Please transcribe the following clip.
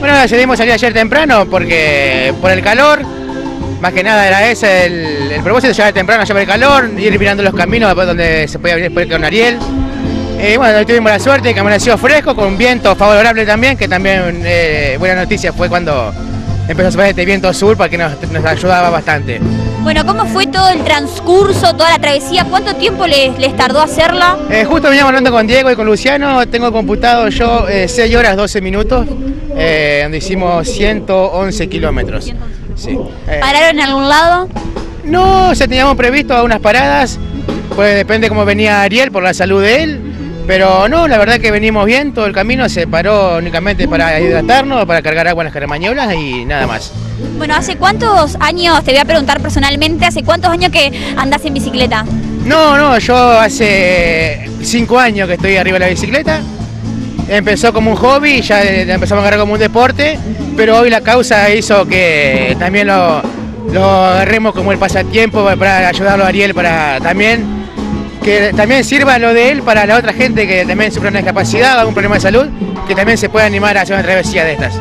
Bueno, decidimos salir ayer temprano porque por el calor, más que nada era ese el, el propósito, llegar temprano por el calor, ir mirando los caminos donde se podía venir con Ariel. Eh, bueno, tuvimos la suerte que amaneció fresco, con un viento favorable también, que también eh, buena noticia fue cuando empezó a soplar este viento sur para que nos ayudaba bastante. Bueno, ¿cómo fue todo el transcurso, toda la travesía? ¿Cuánto tiempo les, les tardó hacerla? Eh, justo veníamos hablando con Diego y con Luciano, tengo computado yo eh, 6 horas 12 minutos, eh, donde hicimos 111 kilómetros. Sí. Eh, ¿Pararon en algún lado? no, ya teníamos previsto algunas paradas, pues depende cómo venía Ariel por la salud de él, pero no, la verdad que venimos bien, todo el camino se paró únicamente para hidratarnos, para cargar agua en las caramañolas y nada más. Bueno, ¿hace cuántos años, te voy a preguntar personalmente, ¿hace cuántos años que andás en bicicleta? No, no, yo hace cinco años que estoy arriba de la bicicleta. Empezó como un hobby, ya eh, la empezamos a agarrar como un deporte, pero hoy la causa hizo que también lo, lo agarremos como el pasatiempo para ayudarlo a Ariel para también que también sirva lo de él para la otra gente que también sufre una discapacidad o algún problema de salud, que también se pueda animar a hacer una travesía de estas.